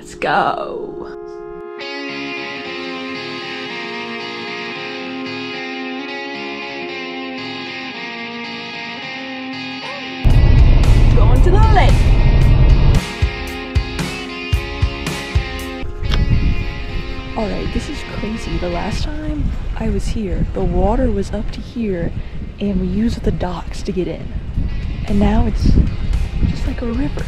Let's go. Going to the left. Alright, this is crazy. The last time I was here, the water was up to here, and we used the docks to get in. And now it's just like a river.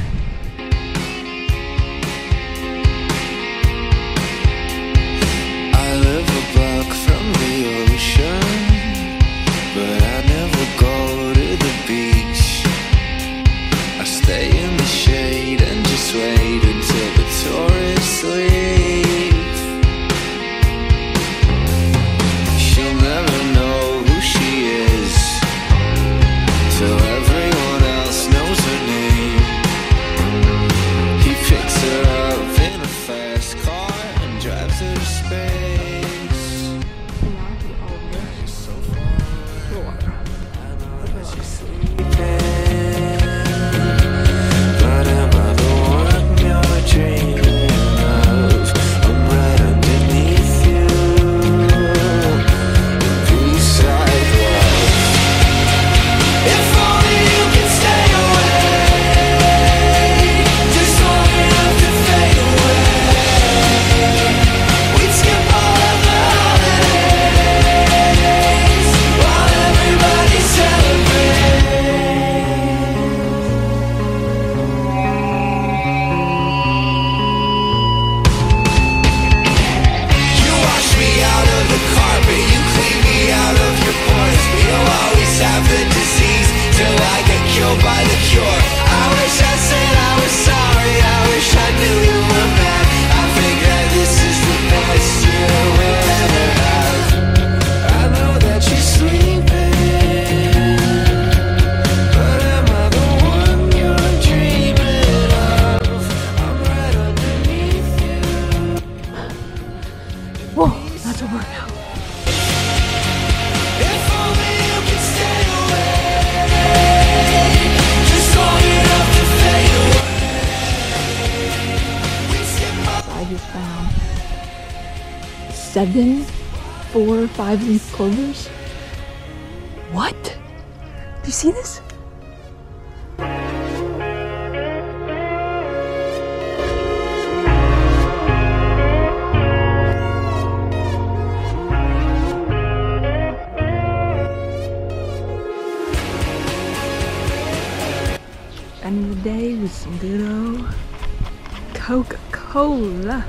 work. I just found leaf clovers. What? Do you see this? End of the day with some good old Coca-Cola.